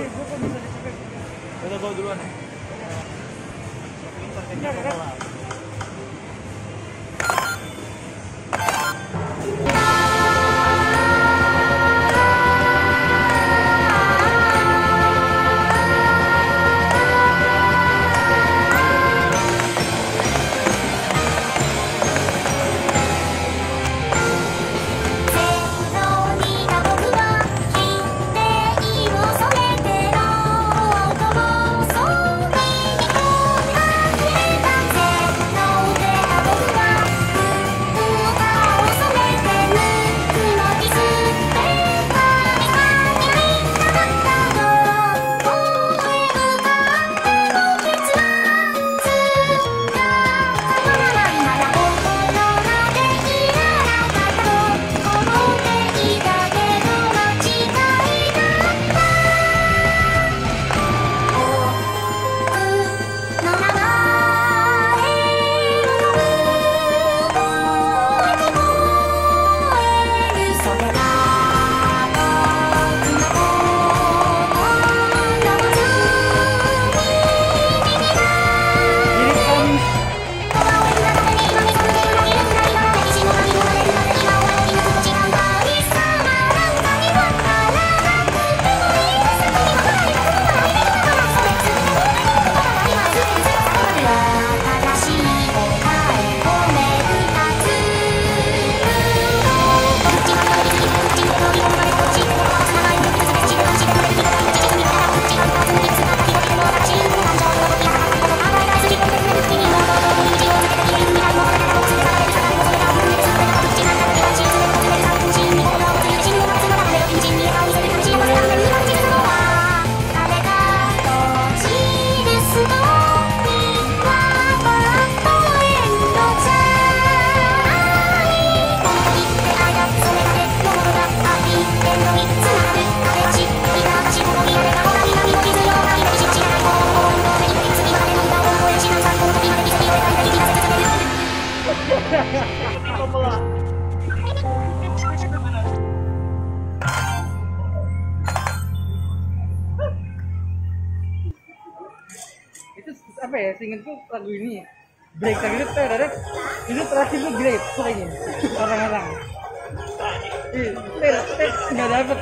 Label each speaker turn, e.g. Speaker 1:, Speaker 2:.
Speaker 1: Ini buku bisa dicek.
Speaker 2: Udah bawa duluan ya.
Speaker 1: Itu apa ya? Seingatku lagu ini break tadi itu tuh ada itu terakhir tuh great kayaknya orang-orang. Iya, tes tes nggak dapet.